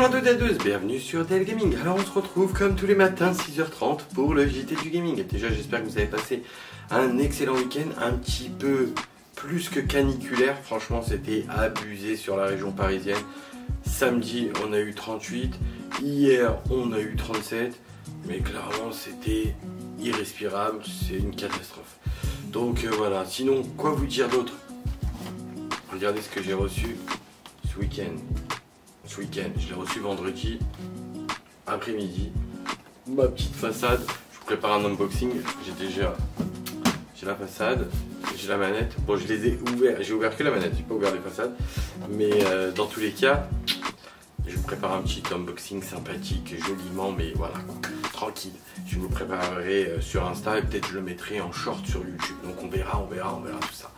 Bonjour à toutes et tous, bienvenue sur DL Gaming. Alors on se retrouve comme tous les matins 6h30 pour le JT du Gaming. Déjà j'espère que vous avez passé un excellent week-end, un petit peu plus que caniculaire. Franchement c'était abusé sur la région parisienne. Samedi on a eu 38, hier on a eu 37, mais clairement c'était irrespirable, c'est une catastrophe. Donc euh, voilà, sinon quoi vous dire d'autre? Regardez ce que j'ai reçu ce week-end Je l'ai reçu vendredi après-midi. Ma petite façade. Je vous prépare un unboxing. J'ai déjà j'ai la façade, j'ai la manette. Bon, je les ai ouverts. J'ai ouvert que la manette. J'ai pas ouvert les façades. Mais euh, dans tous les cas, je vous prépare un petit unboxing sympathique, joliment, mais voilà, tranquille. Je vous préparerai euh, sur Insta et peut-être je le mettrai en short sur YouTube. Donc on verra, on verra, on verra tout ça.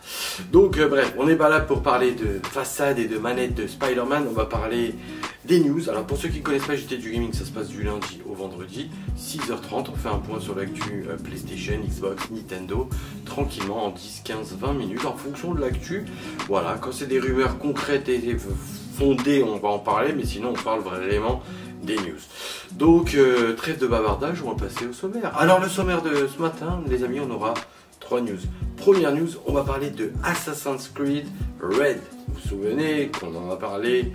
Donc euh, bref, on n'est pas là pour parler de façade et de manette de Spider-Man, on va parler des news. Alors pour ceux qui ne connaissent pas JT du Gaming, ça se passe du lundi au vendredi, 6h30. On fait un point sur l'actu euh, PlayStation, Xbox, Nintendo, tranquillement en 10, 15, 20 minutes en fonction de l'actu. Voilà, quand c'est des rumeurs concrètes et fondées, on va en parler, mais sinon on parle vraiment des news. Donc, euh, trêve de bavardage, on va passer au sommaire. Alors, le sommaire de ce matin, les amis, on aura trois news. Première news, on va parler de Assassin's Creed Red. Vous vous souvenez qu'on en a parlé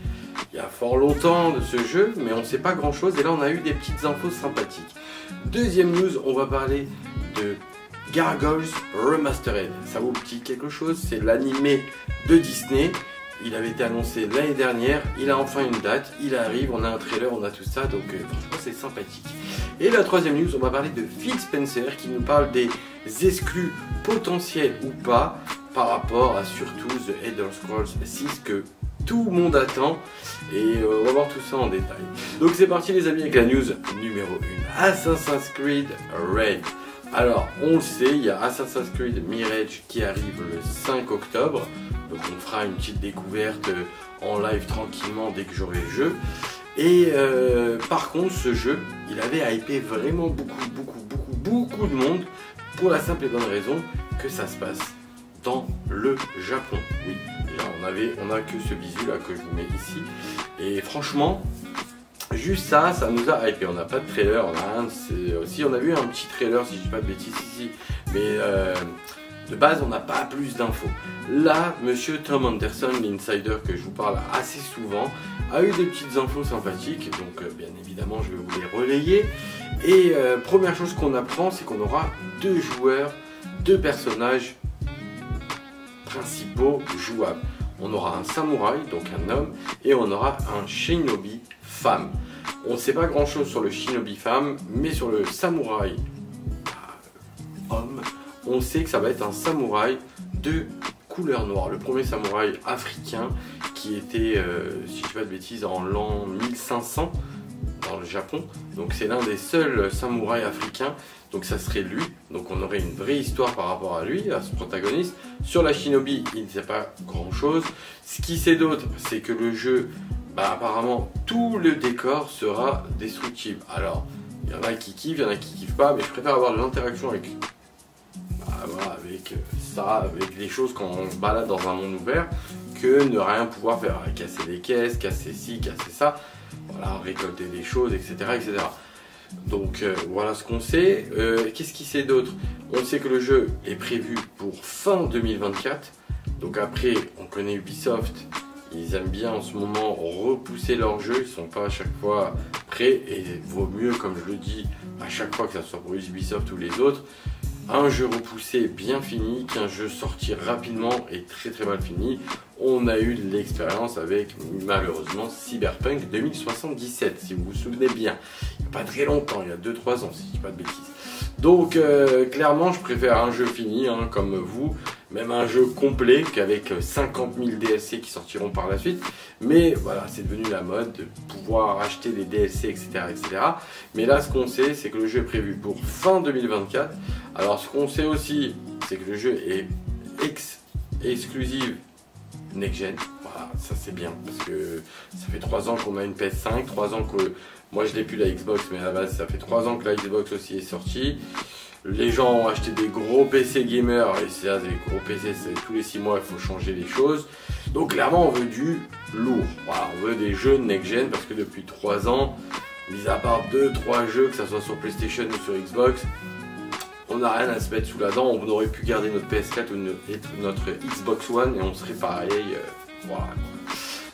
il y a fort longtemps de ce jeu, mais on ne sait pas grand chose. Et là, on a eu des petites infos sympathiques. Deuxième news, on va parler de Gargoyles Remastered. Ça vous dit quelque chose? C'est l'animé de Disney il avait été annoncé l'année dernière, il a enfin une date, il arrive, on a un trailer, on a tout ça, donc euh, franchement c'est sympathique. Et la troisième news, on va parler de Phil Spencer qui nous parle des exclus potentiels ou pas par rapport à surtout The Elder Scrolls 6 que tout le monde attend et euh, on va voir tout ça en détail. Donc c'est parti les amis avec la news numéro 1. Assassin's Creed Red. Alors, on le sait, il y a Assassin's Creed Mirage qui arrive le 5 octobre. Donc on fera une petite découverte euh, en live tranquillement dès que j'aurai le jeu. Et euh, par contre, ce jeu, il avait hypé vraiment beaucoup, beaucoup, beaucoup, beaucoup de monde pour la simple et bonne raison que ça se passe dans le Japon. Oui, on avait, on a que ce visu là que je vous mets ici. Et franchement, ça, ça nous a hypé. On n'a pas de trailer, on a un, si on a vu un petit trailer, si je dis pas de bêtises ici, mais euh, de base, on n'a pas plus d'infos. Là, monsieur Tom Anderson, l'insider que je vous parle assez souvent, a eu des petites infos sympathiques, donc euh, bien évidemment, je vais vous les relayer. Et euh, première chose qu'on apprend, c'est qu'on aura deux joueurs, deux personnages principaux jouables. On aura un samouraï, donc un homme, et on aura un shinobi femme. On ne sait pas grand chose sur le shinobi femme, mais sur le samouraï euh, homme, on sait que ça va être un samouraï de couleur noire. Le premier samouraï africain qui était, euh, si je ne pas de bêtises, en l'an 1500 dans le Japon. Donc c'est l'un des seuls samouraïs africains. Donc ça serait lui. Donc on aurait une vraie histoire par rapport à lui, à ce protagoniste. Sur la shinobi, il ne sait pas grand chose. Ce qui sait d'autre, c'est que le jeu, bah, apparemment, tout le décor sera destructible. Alors, il y en a qui kiffent, il y en a qui kiffent pas, mais je préfère avoir de l'interaction avec avec ça, avec les choses quand on se balade dans un monde ouvert, que ne rien pouvoir faire, casser des caisses, casser ci, casser ça, voilà, récolter des choses, etc. etc. Donc euh, voilà ce qu'on sait. Euh, qu'est-ce qu'il sait d'autre? On sait que le jeu est prévu pour fin 2024. Donc après, on connaît Ubisoft. Ils aiment bien en ce moment repousser leur jeu. Ils sont pas à chaque fois prêts. Et vaut mieux, comme je le dis, à chaque fois que ça soit pour Ubisoft ou les autres, un jeu repoussé bien fini qu'un jeu sorti rapidement et très très mal fini. On a eu l'expérience avec malheureusement Cyberpunk 2077, si vous vous souvenez bien. Il n'y a pas très longtemps, il y a 2-3 ans, si je dis pas de bêtises. Donc euh, clairement, je préfère un jeu fini, hein, comme vous, même un jeu complet qu'avec 50 000 DLC qui sortiront par la suite. Mais voilà, c'est devenu la mode de pouvoir acheter des DLC, etc. etc. Mais là, ce qu'on sait, c'est que le jeu est prévu pour fin 2024. Alors, ce qu'on sait aussi, c'est que le jeu est ex exclusif next-gen. Voilà, ça c'est bien parce que ça fait 3 ans qu'on a une PS5, 3 ans que moi je l'ai plus la Xbox, mais à la base ça fait 3 ans que la Xbox aussi est sortie. Les gens ont acheté des gros PC gamers, et c'est des gros PC, tous les 6 mois il faut changer les choses. Donc clairement on veut du lourd, on veut des jeux next-gen parce que depuis 3 ans, mis à part 2-3 jeux, que ce soit sur PlayStation ou sur Xbox, on n'a rien à se mettre sous la dent, on aurait pu garder notre PS4 ou notre Xbox One et on serait pareil, euh.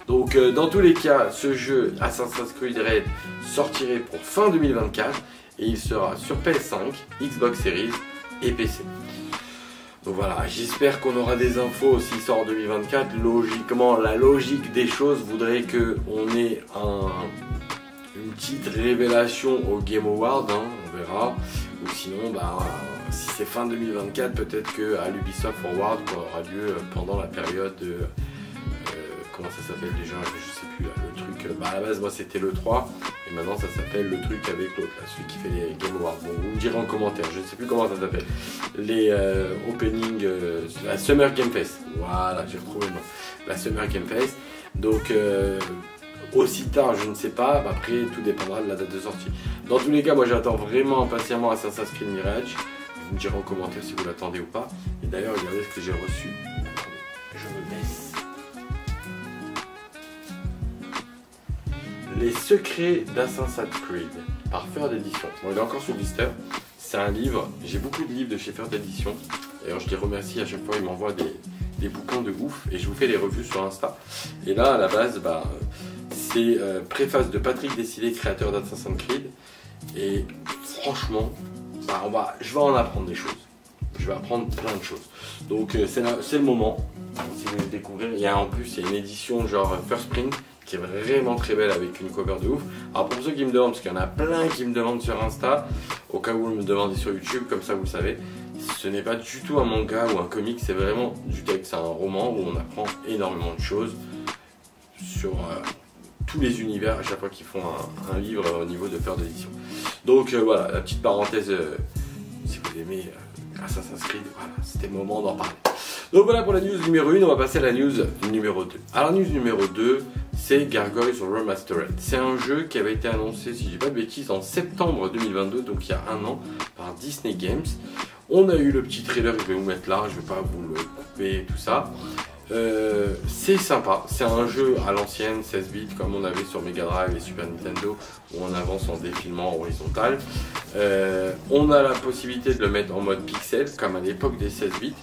Donc euh, dans tous les cas, ce jeu Assassin's Creed Red sortirait pour fin 2024 et il sera sur PS5, Xbox Series et PC. Donc voilà, j'espère qu'on aura des infos s'il sort en 2024. Logiquement, la logique des choses voudrait qu'on ait une petite révélation au Game Award, hein, on verra. Ou sinon, bah, si c'est fin 2024, peut-être qu'à l'Ubisoft Forward aura lieu pendant la période de comment ça s'appelle déjà, je sais plus, le truc, euh, bah à la base moi c'était le 3, et maintenant ça s'appelle le truc avec l'autre, celui qui fait les Game Awards. Bon, vous me direz en commentaire, je ne sais plus comment ça s'appelle. Les euh, opening, euh, la Summer Game Fest, voilà, j'ai retrouvé le. La Summer Game Fest, donc aussi tard, je ne sais pas, après tout dépendra de la date de sortie. Dans tous les cas, moi j'attends vraiment impatiemment Assassin's Creed Mirage, vous me direz en commentaire si vous l'attendez ou pas. Et d'ailleurs, regardez ce que j'ai reçu. Je me baisse. Les secrets d'Assassin's Creed par Feur d'édition. Bon, il est encore sur Blister. C'est un livre, j'ai beaucoup de livres de chez Feur d'édition. D'ailleurs, je les remercie à chaque fois, ils m'envoient des, bouquins de ouf et je vous fais les revues sur Insta. Et là, à la base, bah, c'est euh, préface de Patrick Décidé, créateur d'Assassin's Creed. Et franchement, bah, on va, je vais en apprendre des choses. Je vais apprendre plein de choses. Donc, euh, c'est le moment. Si vous voulez découvrir, il y a en plus, une édition genre First Print qui est vraiment très belle avec une cover de ouf. Alors pour ceux qui me demandent, parce qu'il y en a plein qui me demandent sur Insta, au cas où vous me demandez sur YouTube, comme ça vous le savez, ce n'est pas du tout un manga ou un comic, c'est vraiment du texte, c'est un roman où on apprend énormément de choses sur euh, tous les univers à chaque fois qu'ils font un, livre au niveau de peur d'édition. Donc euh, voilà, la petite parenthèse, euh, si vous aimez Assassin's Creed, voilà, c'était le moment d'en parler. Donc voilà pour la news numéro 1, on va passer à la news numéro 2. Alors news numéro 2, c'est Gargoyles Remastered. C'est un jeu qui avait été annoncé, si je dis pas de bêtises, en septembre 2022, donc il y a un an, par Disney Games. On a eu le petit trailer, je vais vous mettre là, je vais pas vous le couper, tout ça. Euh, c'est sympa, c'est un jeu à l'ancienne, 16 bits, comme on avait sur Mega Drive et Super Nintendo, où on avance en défilement horizontal. Euh, on a la possibilité de le mettre en mode pixel, comme à l'époque des 16 bits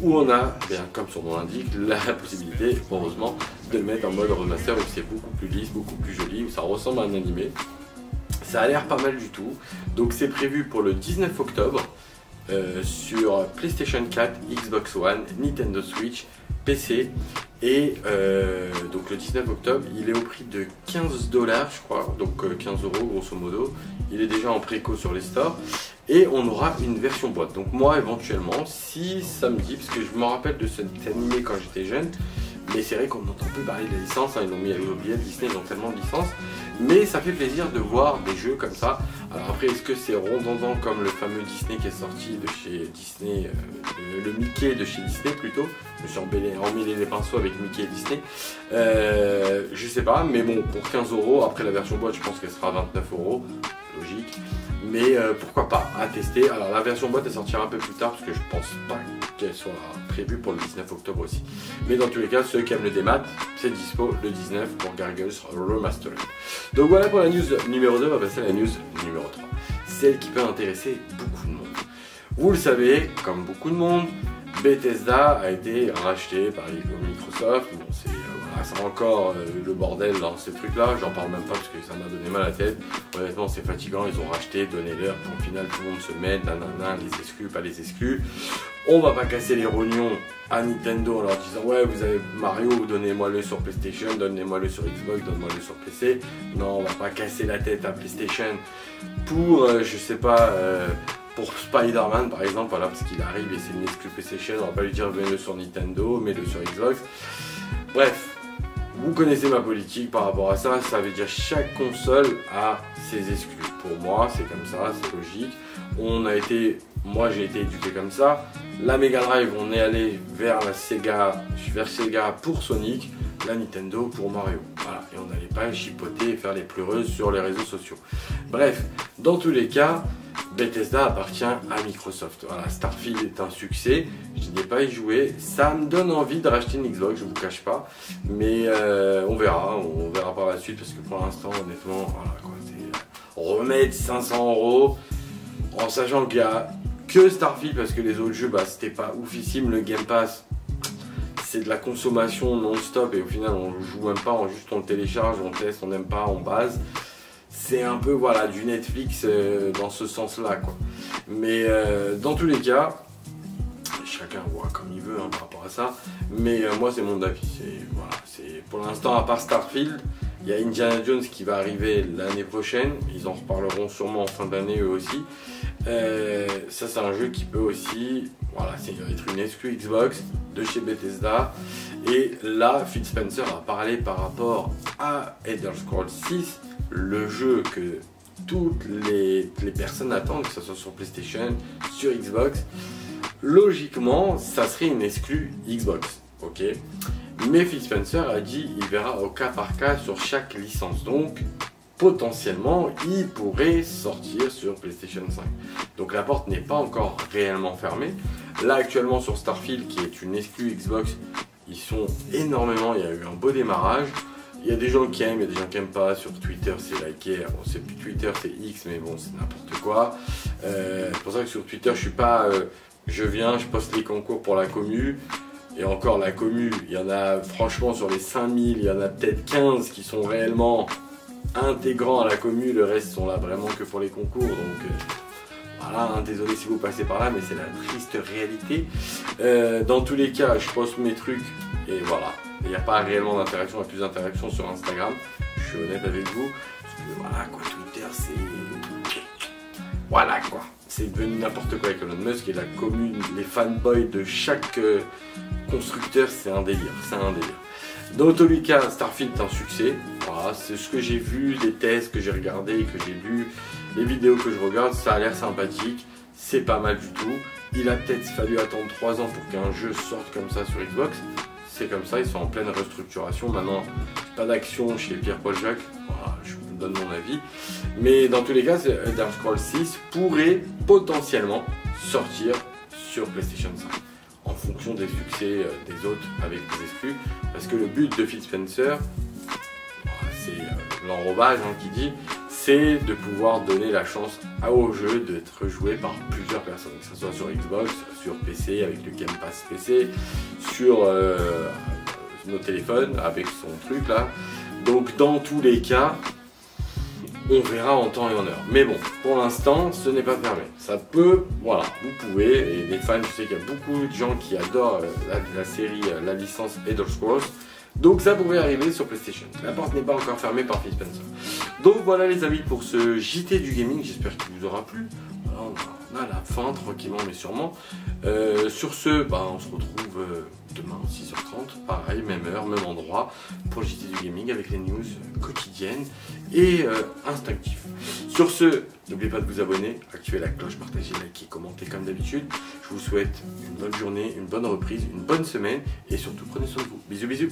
où on a, bien, comme son nom l'indique, la possibilité, heureusement, de le mettre en mode remaster où c'est beaucoup plus lisse, beaucoup plus joli, où ça ressemble à un animé. Ça a l'air pas mal du tout. Donc c'est prévu pour le 19 octobre euh, sur PlayStation 4, Xbox One, Nintendo Switch, PC. Et euh, donc le 19 octobre, il est au prix de 15 dollars, je crois, donc 15 euh, euros grosso modo. Il est déjà en préco sur les stores et on aura une version boîte. Donc moi éventuellement, si ça me dit, parce que je me rappelle de cet animé quand j'étais jeune, mais c'est vrai qu'on n'entend plus parler de la licence, hein, ils l'ont mis à Disney, ils ont tellement de licences, mais ça fait plaisir de voir des jeux comme ça. Alors après, est-ce que c'est redondant comme le fameux Disney qui est sorti de chez Disney, euh, le Mickey de chez Disney plutôt, je me suis emmêlé les pinceaux avec Mickey et Disney, euh, je sais pas, mais bon, pour 15 euros, après la version boîte, je pense qu'elle sera 29 euros, logique mais euh, pourquoi pas à tester. Alors la version boîte elle sortira un peu plus tard parce que je pense pas qu'elle soit prévue pour le 19 octobre aussi. Mais dans tous les cas, ceux qui aiment le démat, c'est dispo le 19 pour Gargoyles Remastered. Donc voilà pour la news numéro 2, on va passer à la news numéro 3. Celle qui peut intéresser beaucoup de monde. Vous le savez, comme beaucoup de monde, Bethesda a été racheté par Microsoft. Bon, c'est c'est encore euh, le bordel dans ce truc là, j'en parle même pas parce que ça m'a donné mal à la tête. Honnêtement, c'est fatigant, ils ont racheté, donné l'heure, pour au final tout le monde se met, nanana, les exclus, pas les exclus. On va pas casser les rognons à Nintendo en leur disant ouais vous avez Mario, donnez-moi le sur PlayStation, donnez-moi le sur Xbox, donnez-moi le sur PC. Non, on va pas casser la tête à PlayStation pour, euh, je sais pas, euh, pour Spider-Man par exemple, voilà, parce qu'il arrive et c'est une exclu PlayStation, on va pas lui dire venez le sur Nintendo, mais le sur Xbox. Bref, vous connaissez ma politique par rapport à ça, ça veut dire chaque console a ses exclus. Pour moi, c'est comme ça, c'est logique. On a été, moi j'ai été éduqué comme ça. La Mega Drive, on est allé vers la Sega, vers Sega pour Sonic, la Nintendo pour Mario. Voilà, et on n'allait pas chipoter et faire les pleureuses sur les réseaux sociaux. Bref, dans tous les cas, Bethesda appartient à Microsoft. Voilà, Starfield est un succès. Je n'ai pas y joué. Ça me donne envie de racheter une Xbox, je vous cache pas. Mais euh, on verra, on verra par la suite parce que pour l'instant, honnêtement, voilà quoi, euh, remettre 500 euros en sachant qu'il y a que Starfield parce que les autres jeux, bah, c'était pas oufissime. Le Game Pass, c'est de la consommation non-stop et au final, on joue même pas, on juste on le télécharge, on teste, on n'aime pas, on base c'est un peu voilà du Netflix euh, dans ce sens-là. Mais euh, dans tous les cas, chacun voit comme il veut hein, par rapport à ça. Mais euh, moi c'est mon avis. C'est pour l'instant à part Starfield, il y a Indiana Jones qui va arriver l'année prochaine. Ils en reparleront sûrement en fin d'année eux aussi. ça c'est un jeu qui peut aussi être une exclu Xbox de chez Bethesda. Et là, Phil Spencer a parlé par rapport à Elder Scrolls 6 le jeu que toutes les, personnes attendent, que ce soit sur PlayStation, sur Xbox, logiquement, ça serait une exclue Xbox. Ok? Mais Phil Spencer a dit il verra au cas par cas sur chaque licence. Donc, potentiellement, il pourrait sortir sur PlayStation 5. Donc, la porte n'est pas encore réellement fermée. Là, actuellement, sur Starfield, qui est une exclue Xbox, ils sont énormément. Il y a eu un beau démarrage. Il y a des gens qui aiment, il y a des gens qui n'aiment pas. Sur Twitter, c'est liké. Bon, c'est plus Twitter, c'est X, mais bon, c'est n'importe quoi. Euh, c'est pour ça que sur Twitter, je suis pas. Euh, je viens, je poste les concours pour la commu. Et encore, la commu, il y en a, franchement, sur les 5000, il y en a peut-être 15 qui sont réellement intégrants à la commu. Le reste sont là vraiment que pour les concours. Donc. Euh, voilà, hein, désolé si vous passez par là, mais c'est la triste réalité. dans tous les cas, je poste mes trucs et voilà. Il n'y a pas réellement d'interaction, il y a plus d'interaction sur Instagram. Je suis honnête avec vous. Parce que voilà quoi, Twitter c'est. Voilà quoi. C'est devenu n'importe quoi avec Elon Musk et la commune, les fanboys de chaque euh, constructeur, c'est un délire. C'est un délire. Dans tous les cas, Starfield est un succès. Voilà, c'est ce que j'ai vu, les tests que j'ai regardés, que j'ai lu, les vidéos que je regarde, ça a l'air sympathique. C'est pas mal du tout. Il a peut-être fallu attendre 3 ans pour qu'un jeu sorte comme ça sur Xbox c'est comme ça, ils sont en pleine restructuration. Maintenant, pas d'action chez Pierre-Paul Jacques, je vous donne mon avis. Mais dans tous les cas, Elder Scrolls 6 pourrait potentiellement sortir sur PlayStation 5 en fonction des succès euh, des autres avec des exclus. Parce que le but de Phil Spencer, c'est euh, l'enrobage hein, qui dit, c'est de pouvoir donner la chance au jeu d'être joué par plusieurs personnes, que ce soit sur Xbox, sur PC avec le Game Pass PC, sur euh, nos téléphones avec son truc là. Donc dans tous les cas, on verra en temps et en heure. Mais bon, pour l'instant, ce n'est pas fermé. Ça peut, voilà, vous pouvez, et les fans, je sais qu'il y a beaucoup de gens qui adorent euh, la, série, euh, la licence Elder Scrolls. Donc ça pourrait arriver sur PlayStation. La porte n'est pas encore fermée par Phil Spencer. Donc voilà les amis pour ce JT du gaming, j'espère qu'il vous aura plu. on a la fin tranquillement mais sûrement. Euh, sur ce, bah, on se retrouve euh, demain 6h30, pareil, même heure, même endroit, pour le JT du gaming avec les news quotidiennes et euh, instinctifs. Sur ce, n'oubliez pas de vous abonner, activer la cloche, partager, liker, commenter comme d'habitude. Je vous souhaite une bonne journée, une bonne reprise, une bonne semaine et surtout prenez soin de vous. Bisous bisous